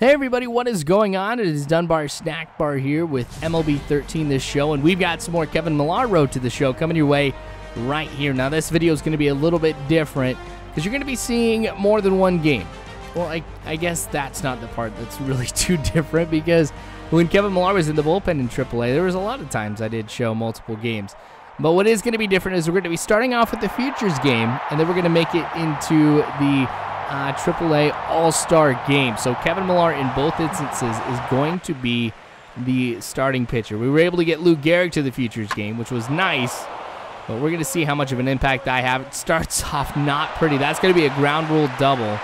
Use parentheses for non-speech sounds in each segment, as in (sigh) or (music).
Hey everybody, what is going on? It is Dunbar Snackbar here with MLB 13 The Show, and we've got some more Kevin Millar Road to the show coming your way right here. Now this video is going to be a little bit different because you're going to be seeing more than one game. Well, I, I guess that's not the part that's (laughs) really too different because when Kevin Millar was in the bullpen in AAA, there was a lot of times I did show multiple games. But what is going to be different is we're going to be starting off with the Futures game, and then we're going to make it into the uh, AAA All Star game. So Kevin Millar, in both instances, is going to be the starting pitcher. We were able to get Lou Gehrig to the Futures game, which was nice, but we're going to see how much of an impact I have. It starts (laughs) off not pretty. That's going to be a ground rule double.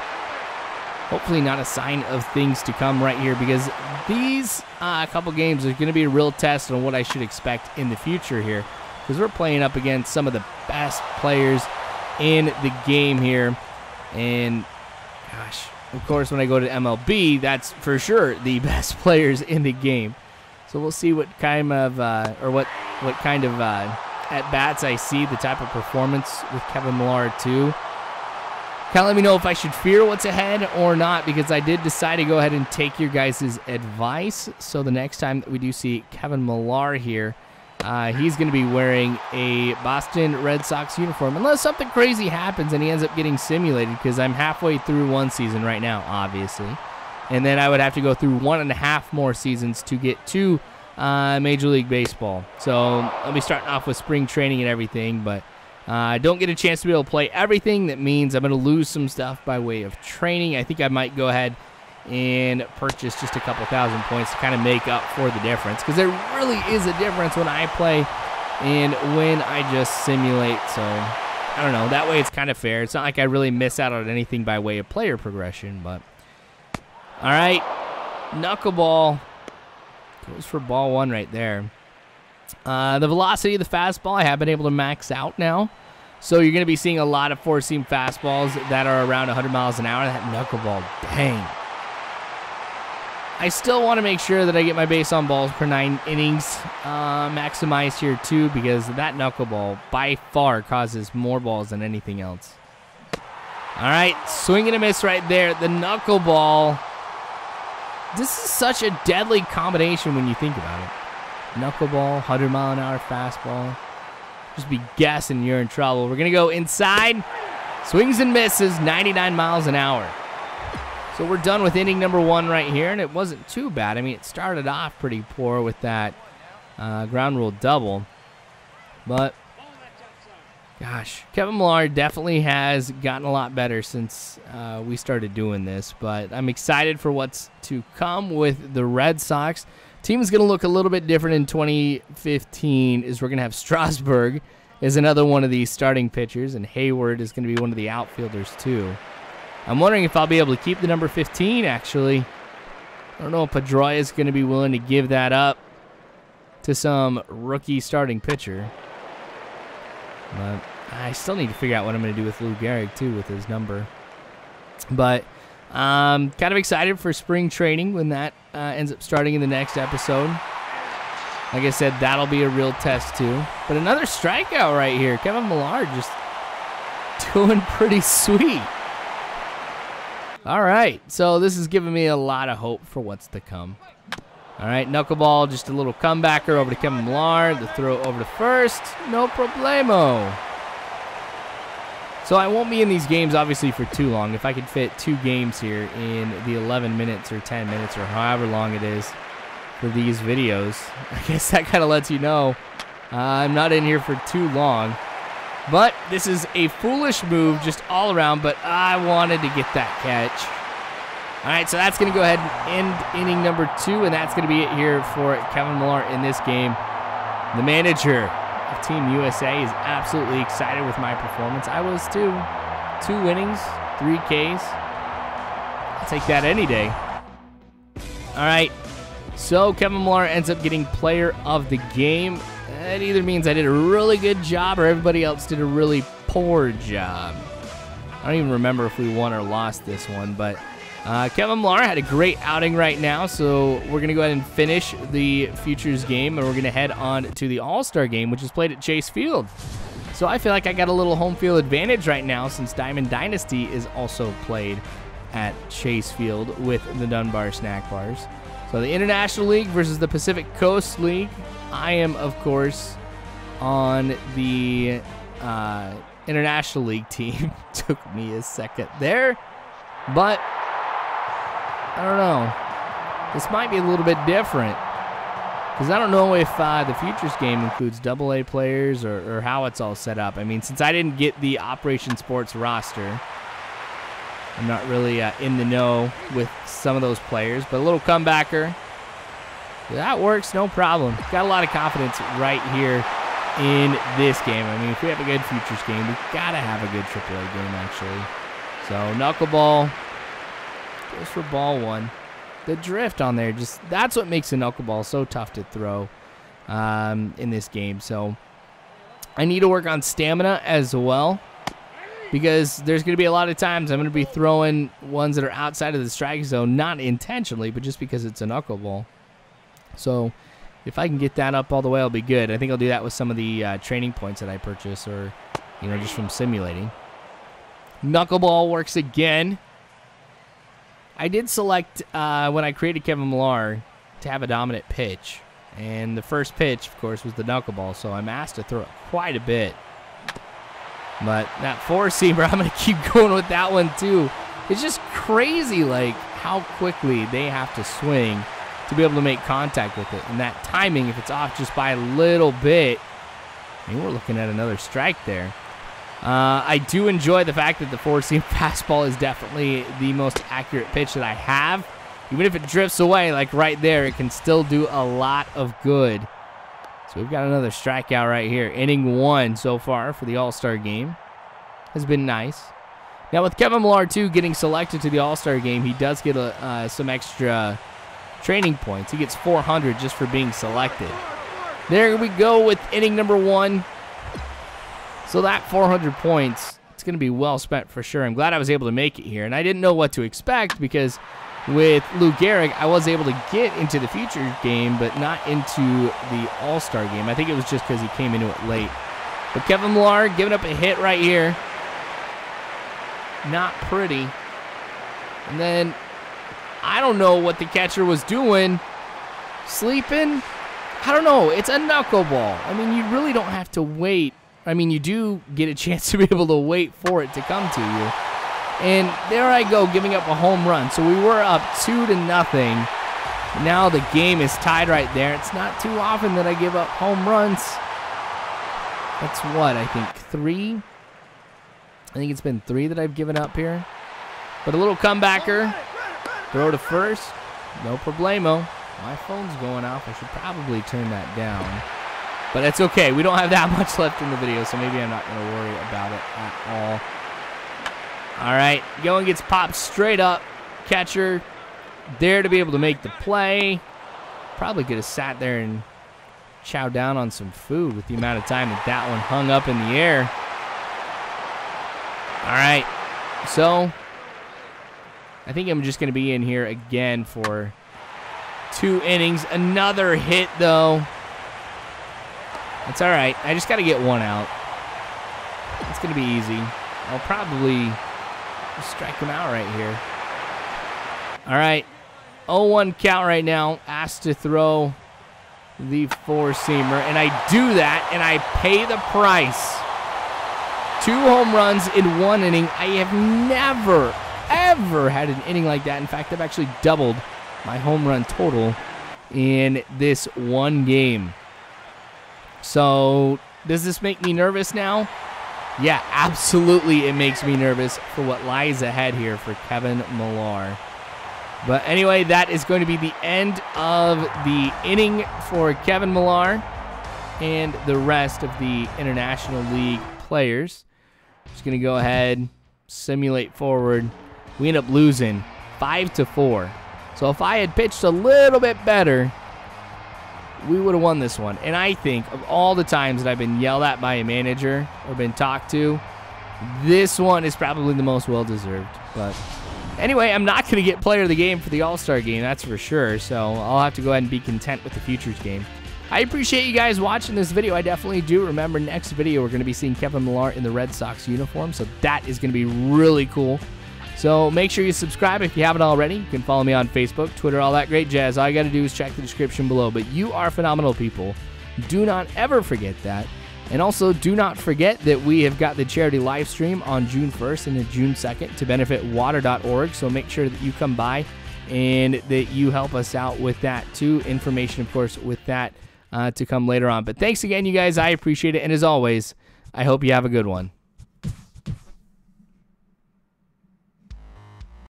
Hopefully, not a sign of things to come right here because these uh, couple games are going to be a real test on what I should expect in the future here because we're playing up against some of the best players in the game here. And gosh, of course, when I go to MLB, that's for sure the (laughs) best players in the game. So we'll see what kind of uh, or what what kind of uh, at bats I see, the type of performance with Kevin Millar too. Kind of let me know if I should fear what's ahead or not, because I did decide to go ahead and take your guys' advice. So the next time that we do see Kevin Millar here, uh, he's going to be wearing a Boston Red Sox uniform, unless something crazy happens and he ends up getting simulated. Because I'm halfway through one season right now, obviously, and then I would have to go through one and a half more seasons to get to uh, Major League Baseball. So I'll be starting off with spring training and everything, but uh, I don't get a chance to be able to play everything. That means I'm going to lose some stuff by way of training. I think I might go ahead and purchase just a couple thousand points to kind of make up for the difference because there really is a difference when I play and when I just simulate. So I don't know. That way it's kind of fair. It's not like I really miss out on anything by way of player progression, but all right, knuckleball goes for ball one right there. Uh, the velocity of the fastball I have been able to max out now. So you're going to be seeing a lot of four seam fastballs that are around 100 miles an hour. That knuckleball, dang. I still want to make sure that I get my base on balls per nine innings uh, maximized here too, because that knuckleball by far causes more balls than anything else. All right, swing and a miss right there. The knuckleball. This is such a deadly combination when you think about it. Knuckleball, 100 mile an hour fastball. Just be guessing you're in trouble. We're going to go inside. Swings and misses, 99 miles an hour. So we're done with inning number one right here, and it wasn't too bad. I mean, it started off pretty poor with that uh, ground rule double. But, gosh, Kevin Millar definitely has gotten a lot better since uh, we started doing this. But I'm excited for what's to come with the Red Sox. Team is going to look a little bit different in 2015 is we're going to have Strasburg as another one of these starting pitchers, and Heyward is going to be one of the outfielders too. I'm wondering if I'll be able to keep the number 15, actually. I don't know if Pedroia is going to be willing to give that up to some rookie starting pitcher. But I still need to figure out what I'm going to do with Lou Gehrig, too, with his number. But um, kind of excited for spring training when that uh, ends up starting in the next episode. Like I said, that'll be a real test, too. But another strikeout right here. Kevin Millar just (laughs) doing pretty sweet. All right, so this is giving me a lot of hope for what's to come. All right, knuckleball, just a little comebacker over to Kevin Millar. The throw over to first, no problemo. So I won't be in these games, obviously, for too long. If I could fit two games here in the 11 minutes or 10 minutes or however long it is for these videos, (laughs) I guess that kind of lets you know uh, I'm not in here for too long. But this is a foolish move just all around, but I wanted to get that catch. All right, so that's going to go ahead and end inning number two, and that's going to be it here for Kevin Millar in this game. The manager of Team USA is absolutely excited with my performance. I was too. Two winnings, three Ks. I'll take that any day. All right, so Kevin Millar ends up getting player of the game. That either means I did a really good job or everybody else did a really poor job. I don't even remember if we won or lost this one, but uh, Kevin Millar had a great outing right now, so we're going to go ahead and finish the Futures game, and we're going to head on to the All-Star game, which is played at Chase Field. So I feel like I got a little home field advantage right now since Diamond Dynasty is also played at Chase Field with the Dunbar Snackbars. So the International League versus the Pacific Coast League. I am, of course, on the uh, International League team. (laughs) Took me a second there, but I don't know. This might be a little bit different because I don't know if uh, the futures game includes double A players or, or how it's all set up. I mean, since I didn't get the Operation Sports roster, I'm not really uh, in the know with some of those players, but a little comebacker. That works, no problem. Got a lot of confidence right here in this game. I mean, if we have a good futures game, we gotta have a good AAA game, actually. So, knuckleball goes for ball one. The drift on there, just that's what makes a knuckleball so tough to throw um, in this game. So, I need to work on stamina as well because there's going to be a lot of times I'm going to be throwing ones that are outside of the strike zone, not intentionally, but just because it's a knuckleball. So if I can get that up all the way, I'll be good. I think I'll do that with some of the uh, training points that I purchase or, you know, just from simulating. Knuckleball works again. I did select, uh, when I created Kevin Millar, to have a dominant pitch. And the first pitch, of course, was the knuckleball, so I'm asked to throw it quite a bit. But that four seamer, (laughs) I'm going to keep going with that one too. It's just crazy, like, how quickly they have to swing to be able to make contact with it. And that timing, if it's off just by a little bit, I mean, we're looking at another strike there. Uh, I do enjoy the fact that the four seam (laughs) fastball is definitely the most accurate pitch that I have. Even if it drifts away, like right there, it can still do a lot of good. So we've got another strikeout right here. Inning one so far for the All-Star game. Has been nice. Now with Kevin Millar, too, getting selected to the All-Star game, he does get a, uh, some extra training points. He gets 400 just for being selected. There we go with inning number one. So that 400 points, it's going to be well spent for sure. I'm glad I was able to make it here. And I didn't know what to expect because with Lou Gehrig, I was able to get into the future game, but not into the All Star game. I think it was just because he came into it late. But Kevin Millar giving up a hit right here. Not pretty. And then I don't know what the catcher was doing. Sleeping? I don't know. It's a knuckleball. I mean, you really don't have to wait. I mean, you do get a (laughs) chance to be able to wait for it to come to you. And there I go, giving up a home run. So we were up two to nothing. Now the game is tied right there. It's not too often that I give up home runs. That's what, I think three? I think it's been three that I've given up here. But a little comebacker. Throw to first. No problemo. My phone's going off. I should probably turn that down. But it's okay. We don't have that (laughs) much left in the video, so maybe I'm not going to worry about it at all. All right, Going gets popped straight up. Catcher there to be able to make the play. Probably could have sat there and chowed down on some food with the amount of time that that one hung up in the air. All right, so I think I'm just going to be in here again for two innings. Another hit, though. That's all right. I just got to get one out. It's going to be easy. I'll probably strike him out right here. All right. 0-1 count right now. Asked to throw the four-seamer. And I do that, and I pay the price. Two home runs in one inning. I have never, ever had an inning like that. In fact, I've actually doubled my home run total in this one game. So, does this make me nervous now? Yeah, absolutely it makes me nervous for what lies ahead here for Kevin Millar. But anyway, that is going to be the end of the inning for Kevin Millar and the rest of the International League players. Just going to go ahead, simulate forward. We end up losing 5 to 4. So if I had pitched a little bit better, we would have won this one. And I think of all the times that I've been yelled at by a manager or been talked to, this one is probably the most well deserved. But anyway, I'm not going to get player of the game for the All Star game, that's for sure. So I'll have to go ahead and be content with the futures game. I appreciate you guys watching this video. I definitely do. Remember, next video, we're going to be seeing Kevin Millar in the Red Sox uniform. So that is going to be really cool. So make sure you subscribe if you haven't already. You can follow me on Facebook, Twitter, all that great jazz. All you got to do is check the description below. But you are phenomenal people. Do not ever forget that. And also, do not forget that we have got the charity live stream on June 1st and June 2nd to benefit water.org. So make sure that you come by and that you help us out with that too. Information, of course, with that uh, to come later on. But thanks again, you guys. I appreciate it. And as always, I hope you have a good one.